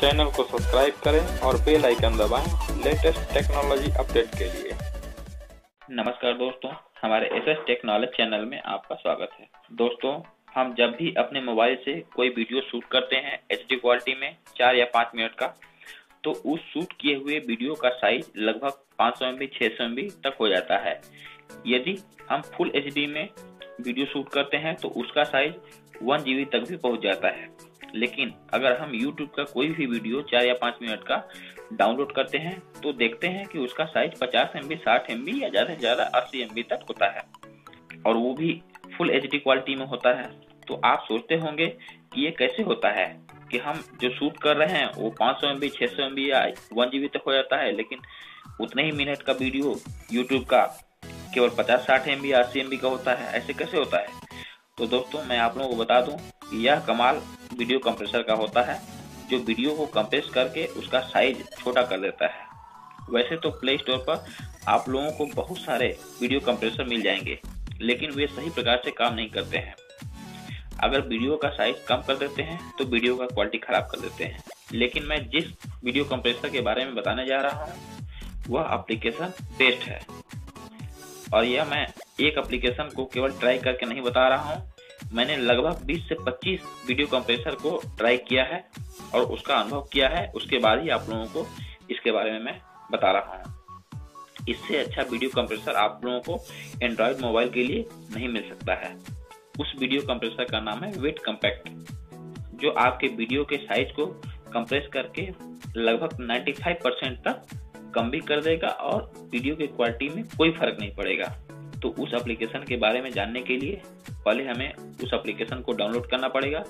Channel को subscribe करें और बेल आइकन दबाएँ लेटेस्ट टेक्नोलॉजी अपडेट के लिए। नमस्कार दोस्तों, हमारे एस एस टेक्नोलॉजी चैनल में आपका स्वागत है। दोस्तों, हम जब भी अपने मोबाइल से कोई वीडियो शूट करते हैं एचडी क्वालिटी में चार या पाँच मिनट का तो उस शूट किए हुए वीडियो का साइज़ लगभग पाँच सौ एम बी छः सौ एम बी तक हो जाता है। यदि हम फुल एचडी में वीडियो शूट करते हैं तो उसका साइज़ वन जी तक भी पहुँच जाता है। लेकिन अगर हम YouTube का कोई भी वीडियो चार या पाँच मिनट का डाउनलोड करते हैं तो देखते हैं कि उसका साइज़ पचास एम बी साठ एम बी या ज़्यादा से ज़्यादा अस्सी एम बी तक होता है। और वो भी फुल एच डी क्वालिटी में होता है। तो आप सोचते होंगे कि ये कैसे होता है कि हम जो शूट कर रहे हैं, वो पाँच सौ एम बी छः सौ एम बी या वन जी बी तक हो जाता है, लेकिन उतने ही मिनट का वीडियो यूट्यूब का केवल पचास, साठ एम बी या अस्सी एम बी का होता है। ऐसे कैसे होता है? तो दोस्तों, मैं आप लोगों को बता दूँ यह कमाल वीडियो कंप्रेसर का होता है, जो वीडियो को कंप्रेस करके उसका साइज़ छोटा कर देता है। वैसे तो प्ले स्टोर पर आप लोगों को बहुत सारे वीडियो कंप्रेसर मिल जाएँगे, लेकिन वे सही प्रकार से काम नहीं करते हैं। अगर वीडियो का साइज़ कम कर देते हैं तो वीडियो का क्वालिटी खराब कर देते हैं। लेकिन मैं जिस वीडियो कंप्रेसर के बारे में बताने जा रहा हूँ, वह एप्लीकेशन बेस्ट है। और यह मैं एक एप्लीकेशन को केवल ट्राई करके नहीं बता रहा हूँ मैंने लगभग 20 से 25 वीडियो कंप्रेसर को ट्राई किया है और उसका अनुभव किया है। उसके बाद ही आप लोगों को इसके बारे में मैं बता रहा हूँ। इससे अच्छा वीडियो कंप्रेसर आप लोगों को एंड्रॉयड मोबाइल के लिए नहीं मिल सकता है। उस वीडियो कंप्रेसर का नाम है वेट कम्पैक्ट जो आपके वीडियो के साइज़ को कंप्रेस करके लगभग 95 परसेंट तक कम भी कर देगा और वीडियो की क्वालिटी में कोई फ़र्क नहीं पड़ेगा। तो उस एप्लीकेशन के बारे में जानने के लिए पहले हमें उस एप्लीकेशन को डाउनलोड करना पड़ेगा।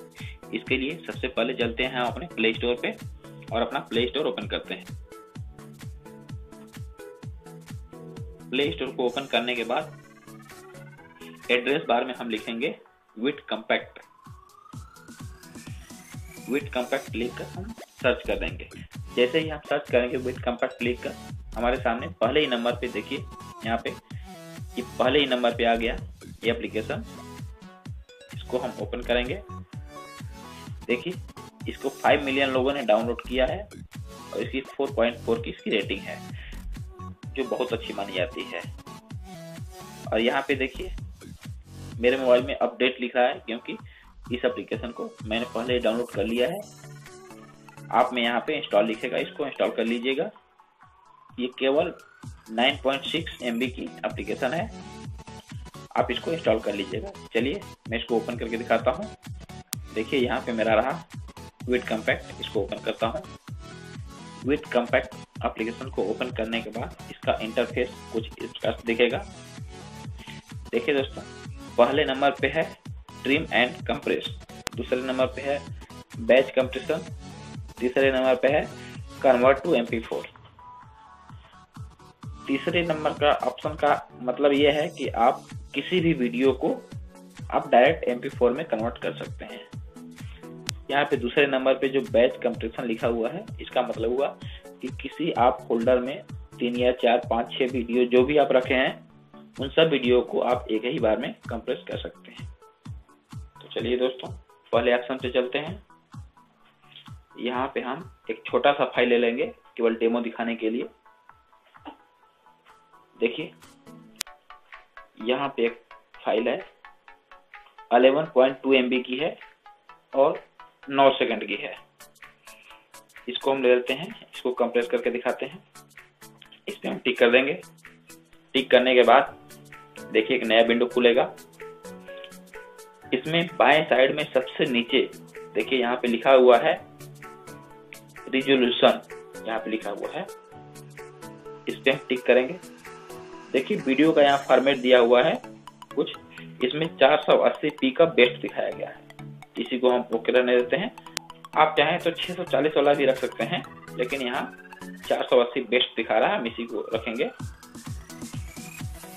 इसके लिए सबसे पहले चलते हैं अपने प्ले स्टोर पे और अपना प्ले स्टोर ओपन करते हैं। प्ले स्टोर को ओपन करने के बाद एड्रेस बार में हम लिखेंगे विट कम्पैक्ट विट कम्पैक्ट लिख कर हम सर्च कर देंगे। जैसे ही हम सर्च करेंगे विथ कम्पैक्ट लिख कर, हमारे सामने पहले ही नंबर पे देखिए, यहाँ पे ये पहले ही नंबर पे आ गया, ये एप्लीकेशन इसको हम ओपन करेंगे। देखिए, इसको 5 मिलियन लोगों ने डाउनलोड किया है और इसकी 4.4 की इसकी रेटिंग है, जो बहुत अच्छी मानी जाती है। और यहाँ पे देखिए, मेरे मोबाइल में अपडेट लिख रहा है, क्योंकि इस एप्लीकेशन को मैंने पहले ही डाउनलोड कर लिया है। आप में यहाँ पे इंस्टॉल लिखेगा, इसको इंस्टॉल कर लीजिएगा। ये केवल 9.6 पॉइंट की एप्लीकेशन है। आप इसको इंस्टॉल कर लीजिएगा। चलिए, मैं इसको ओपन करके दिखाता हूँ। देखिए, यहाँ पे मेरा रहा विथ कम्पैक्ट इसको ओपन करता हूँ। विथ कम्पैक्ट एप्लीकेशन को ओपन करने के बाद इसका इंटरफेस कुछ इसका दिखेगा। देखिए दोस्तों, पहले नंबर पे है ट्रिम एंड कंप्रेस दूसरे नंबर पे है बैच कंप्रेशन तीसरे नंबर पे है कन्वर्ट टू एम तीसरे नंबर का ऑप्शन का मतलब यह है कि आप किसी भी वीडियो को आप डायरेक्ट एम में कन्वर्ट कर सकते हैं। यहाँ पे दूसरे नंबर पे जो बैच कंप्रेशन लिखा हुआ है, इसका मतलब हुआ कि किसी आप फोल्डर में तीन या चार, पाँच छः वीडियो जो भी आप रखे हैं, उन सब वीडियो को आप एक ही बार में कंप्रेस कर सकते हैं। तो चलिए दोस्तों, पहले ऑप्शन पे चलते हैं। यहाँ पे हम एक छोटा सा फ़ाइल ले लेंगे केवल डेमो दिखाने के लिए। देखिए, यहाँ पे एक फ़ाइल है अलेवन पॉइंट 11.2 एमबी की है और 9 सेकंड की है। इसको हम ले लेते हैं, इसको कंप्रेस करके दिखाते हैं। इस पर हम टिक कर देंगे। टिक करने के बाद, देखिए एक नया विंडो खुलेगा। इसमें बाएँ साइड में सबसे नीचे, देखिए यहाँ पे लिखा हुआ है रिजोल्यूशन यहाँ पे लिखा हुआ है। इस पर हम टिक करेंगे। देखिए, वीडियो का यहाँ फॉर्मेट दिया हुआ है। कुछ, इसमें 480 पी का बेस्ट दिखाया गया है। इसी को हम ओके रहने देते हैं। आप चाहें तो 640 वाला भी रख सकते हैं, लेकिन यहाँ 480 बेस्ट दिखा रहा है। हम इसी को रखेंगे।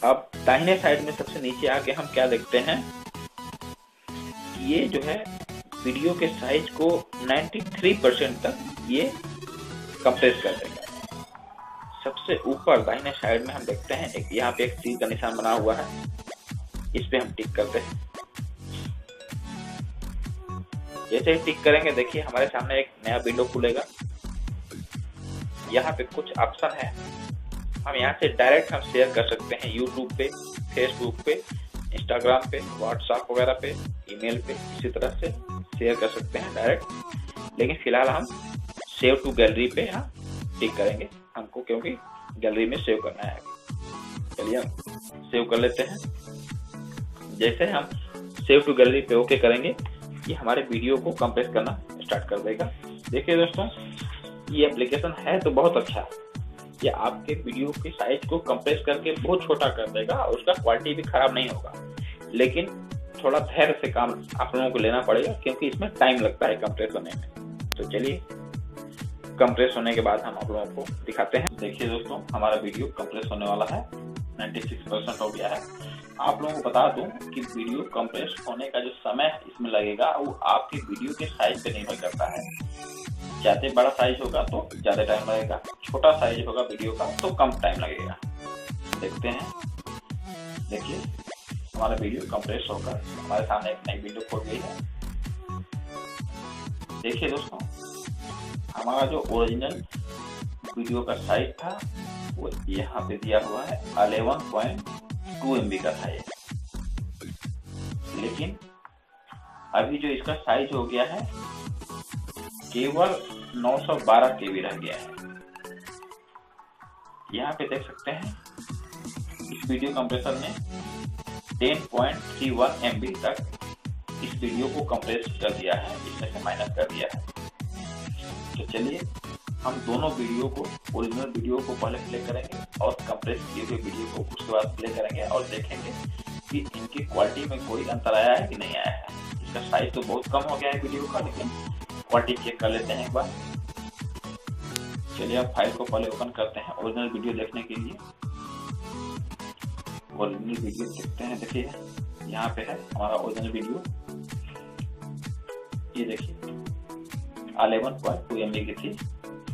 अब दाहिने साइड में सबसे नीचे आके हम क्या देखते हैं? ये जो है, वीडियो के साइज़ को 93 परसेंट तक ये कंप्रेस कर देगा। सबसे ऊपर दाहिने साइड में हम देखते हैं, एक यहाँ पे एक तीर का निशान बना हुआ है। इस पे हम टिक करते हैं। जैसे ही टिक करेंगे, देखिए हमारे सामने एक नया विंडो खुलेगा। यहाँ पे कुछ ऑप्शन है। हम यहाँ से डायरेक्ट हम शेयर कर सकते हैं यूट्यूब पे फेसबुक पे इंस्टाग्राम पे व्हाट्सएप वगैरह पे ईमेल पे, इसी तरह से शेयर कर सकते हैं डायरेक्ट लेकिन फ़िलहाल हम सेव टू गैलरी पे यहाँ टिक करेंगे हमको, क्योंकि गैलरी में सेव करना है चलिए हम सेव कर लेते हैं। जैसे हम सेव टू गैलरी पे ओके करेंगे, ये हमारे वीडियो को कंप्रेस करना स्टार्ट कर देगा। देखिए दोस्तों, ये एप्लीकेशन है तो बहुत अच्छा ये आपके वीडियो के साइज़ को कंप्रेस करके बहुत छोटा कर देगा और उसका क्वालिटी भी खराब नहीं होगा। लेकिन थोड़ा धैर्य से काम आप लोगों को लेना पड़ेगा, क्योंकि इसमें टाइम लगता है कंप्रेस होने में। तो चलिए कंप्रेस होने के बाद हम आप लोगों को दिखाते हैं। देखिए दोस्तों, हमारा वीडियो कंप्रेस होने वाला है। 96 परसेंट हो गया है। आप लोगों को बता दूँ कि वीडियो कंप्रेस होने का जो समय इसमें लगेगा, वो आपके वीडियो के साइज़ पे निर्भर करता है। ज़्यादा बड़ा साइज़ होगा तो ज़्यादा टाइम लगेगा, छोटा साइज़ होगा वीडियो का तो कम टाइम लगेगा। देखते हैं। देखिए, हमारा वीडियो कंप्रेस होकर हमारे सामने एक नई वीडियो खोल गई है। देखिए दोस्तों हमारा जो ओरिजिनल वीडियो का साइज़ था, वो यहाँ पे दिया हुआ है अलेवन पॉइंट टू एम का था ये लेकिन अभी जो इसका साइज़ हो गया है, केवल 912 केबी रह गया है। यहाँ पे देख सकते हैं, इस वीडियो कंप्रेसर ने 10.31 एमबी तक इस वीडियो को कंप्रेस कर दिया है, इसमें से माइनस कर दिया है। तो चलिए, हम दोनों वीडियो को ओरिजिनल वीडियो को पहले प्ले करेंगे और कंप्रेस किए हुए वीडियो को उसके बाद प्ले करेंगे और देखेंगे कि इनकी क्वालिटी में कोई अंतर आया है कि नहीं आया है। इसका साइज़ तो बहुत कम हो गया है वीडियो का, लेकिन क्वालिटी चेक कर लेते हैं एक बार। चलिए आप फ़ाइल को पहले ओपन करते हैं ओरिजिनल वीडियो देखने के लिए। ओरिजिनल वीडियो देखते हैं, देखिए, यहाँ पे है हमारा ओरिजिनल वीडियो ये देखिए। अलेवन पॉइंट टू एम की थी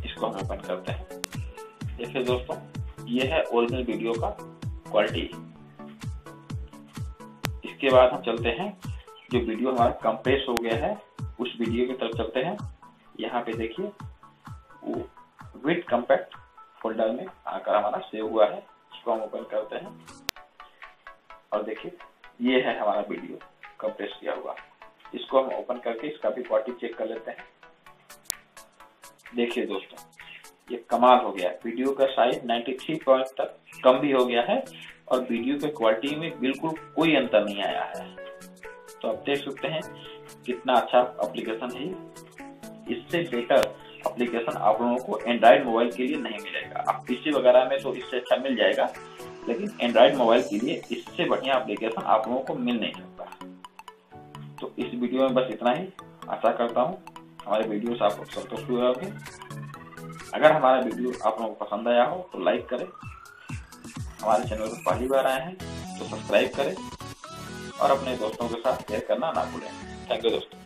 इसको हम ओपन करते हैं। देखिए दोस्तों ये है ओरिजिनल वीडियो का क्वालिटी इसके बाद हम चलते हैं, जो वीडियो हमारा कंप्रेस हो गया है, उस वीडियो की तरफ़ चलते हैं। यहाँ पे देखिए, वो विथ कम्पैक्ट फोल्डर में आकर हमारा सेव हुआ है, इसको हम ओपन करते हैं। और देखिए, ये है हमारा वीडियो कंप्रेस किया हुआ। इसको हम ओपन करके इसका भी क्वालिटी चेक कर लेते हैं। देखिए दोस्तों, ये कमाल हो गया। वीडियो का साइज़ 93 पॉइंट तक कम भी हो गया है और वीडियो के क्वालिटी में बिल्कुल कोई अंतर नहीं आया है। तो आप देख सकते हैं कितना अच्छा एप्लीकेशन है इससे बेटर एप्लीकेशन आप लोगों को एंड्रॉइड मोबाइल के लिए नहीं मिलेगा। आप पीसी वगैरह में तो इससे अच्छा मिल जाएगा, लेकिन एंड्रॉइड मोबाइल के लिए इससे बढ़िया एप्लीकेशन आप लोगों को मिल नहीं सकता। तो इस वीडियो में बस इतना ही। आशा करता हूँ हमारे वीडियो से आप संतुष्ट हुए होंगे। अगर हमारा वीडियो आप लोगों को पसंद आया हो तो लाइक करें। हमारे चैनल पर पहली बार आए हैं तो सब्सक्राइब करें और अपने दोस्तों के साथ शेयर करना ना भूलें। थैंक यू दोस्तों।